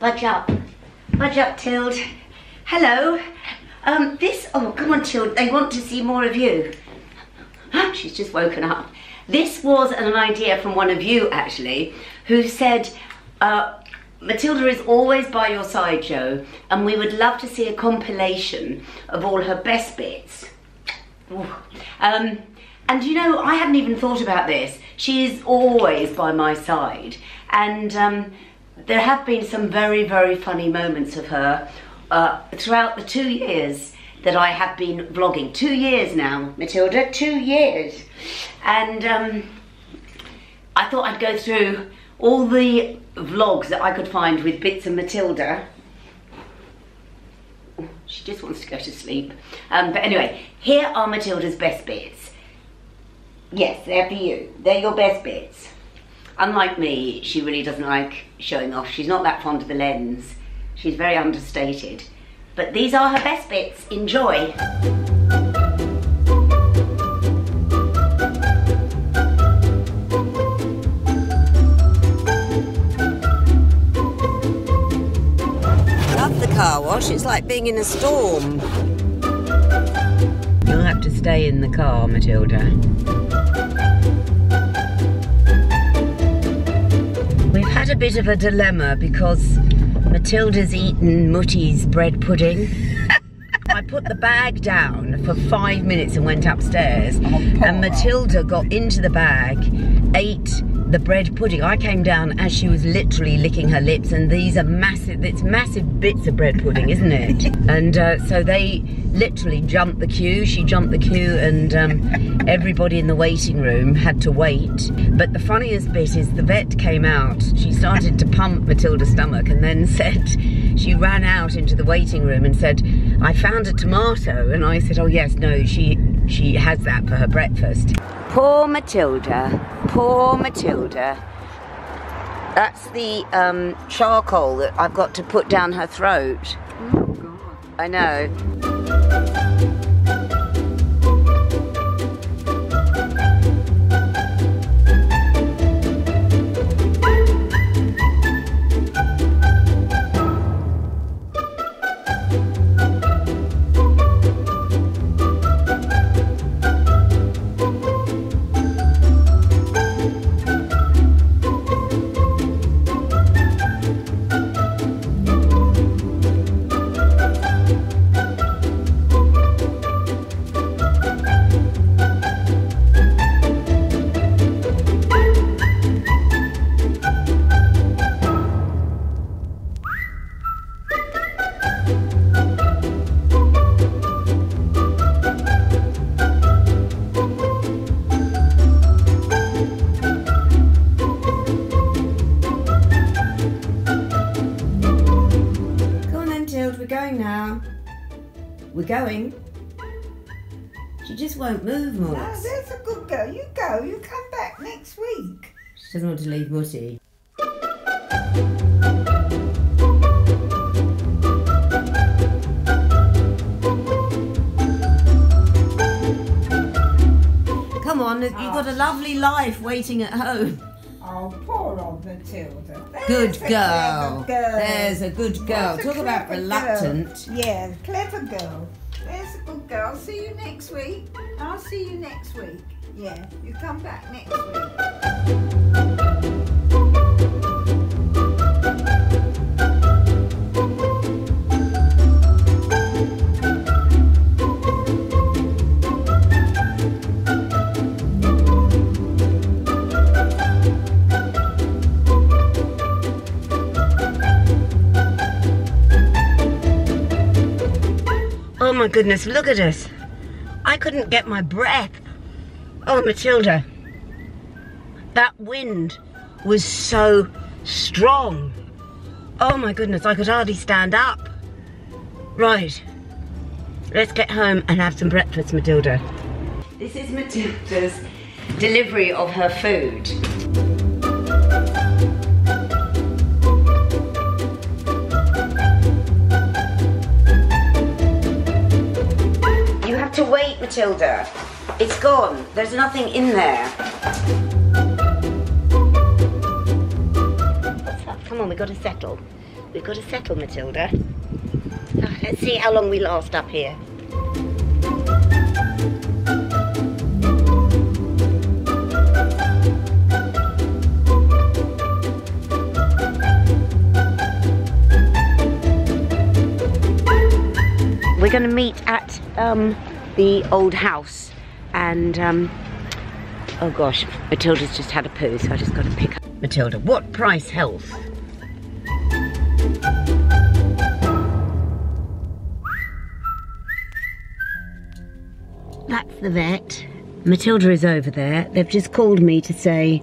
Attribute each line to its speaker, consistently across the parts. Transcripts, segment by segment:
Speaker 1: Budge up. Budge up, Tild. Hello. Um, this, oh, come on, Tild. They want to see more of you. She's just woken up. This was an idea from one of you, actually, who said, uh, Matilda is always by your side, Jo, and we would love to see a compilation of all her best bits. Um, and you know, I hadn't even thought about this. She is always by my side, and um, there have been some very, very funny moments of her uh, throughout the two years that I have been vlogging. Two years now, Matilda, two years. And um, I thought I'd go through all the vlogs that I could find with bits of Matilda. She just wants to go to sleep. Um, but anyway, here are Matilda's best bits. Yes, they're for you. They're your best bits. Unlike me, she really doesn't like showing off. She's not that fond of the lens. She's very understated. But these are her best bits. Enjoy. Love the car wash. It's like being in a storm. You'll have to stay in the car, Matilda. A bit of a dilemma because Matilda's eaten Mutti's bread pudding. I put the bag down for five minutes and went upstairs.
Speaker 2: Oh,
Speaker 1: and Matilda got into the bag, ate the bread pudding. I came down as she was literally licking her lips, and these are massive, it's massive bits of bread pudding, isn't it? and uh, so they literally jumped the queue. She jumped the queue, and um, everybody in the waiting room had to wait. But the funniest bit is the vet came out. She started to pump Matilda's stomach, and then said, she ran out into the waiting room and said, I found a tomato. And I said, oh yes, no, she, she has that for her breakfast. Poor Matilda, poor Matilda. That's the um, charcoal that I've got to put down her throat.
Speaker 2: Oh, God.
Speaker 1: I know. We're going. She just won't move,
Speaker 2: No,
Speaker 1: Maud.
Speaker 2: there's a good girl. You go. You come back next week.
Speaker 1: She doesn't want to leave Mutti. Come on, you've got a ah. lovely life waiting at home.
Speaker 2: Oh, poor old Matilda.
Speaker 1: Good
Speaker 2: There's a
Speaker 1: girl.
Speaker 2: girl.
Speaker 1: There's a good girl. Talk about reluctant.
Speaker 2: Girl. Yeah, clever girl. There's a good girl. See you next week. I'll see you next week. Yeah, you come back next week.
Speaker 1: My goodness, look at us. I couldn't get my breath. Oh, Matilda. That wind was so strong. Oh my goodness, I could hardly stand up. Right. Let's get home and have some breakfast, Matilda. This is Matilda's delivery of her food. To wait, Matilda. It's gone. There's nothing in there. What's up? Come on, we've got to settle. we've got to settle Matilda. Ah, let's see how long we last up here. We're going to meet at um, the old house and um, oh gosh, Matilda's just had a poo so I just got to pick up. Matilda, what price health? That's the vet. Matilda is over there. They've just called me to say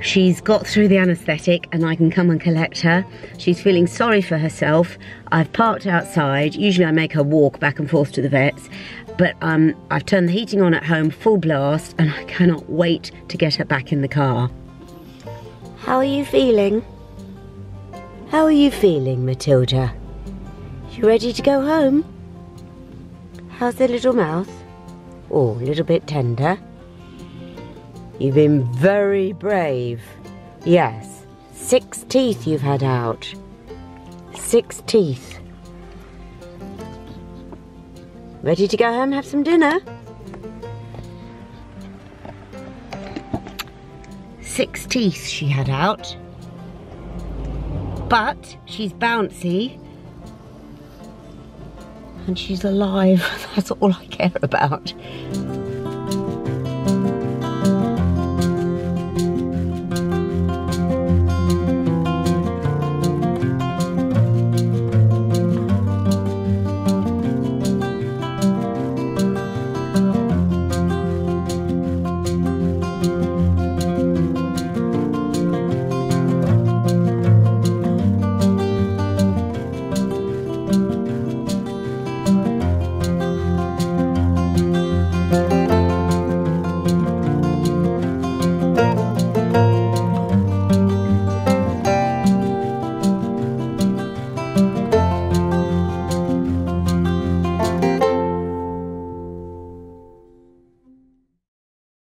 Speaker 1: she's got through the anaesthetic and I can come and collect her. She's feeling sorry for herself. I've parked outside. Usually I make her walk back and forth to the vets. But um, I've turned the heating on at home full blast and I cannot wait to get her back in the car. How are you feeling? How are you feeling, Matilda? You ready to go home? How's the little mouth? Oh, a little bit tender. You've been very brave. Yes, six teeth you've had out. Six teeth. Ready to go home and have some dinner? Six teeth she had out. But she's bouncy. And she's alive. That's all I care about.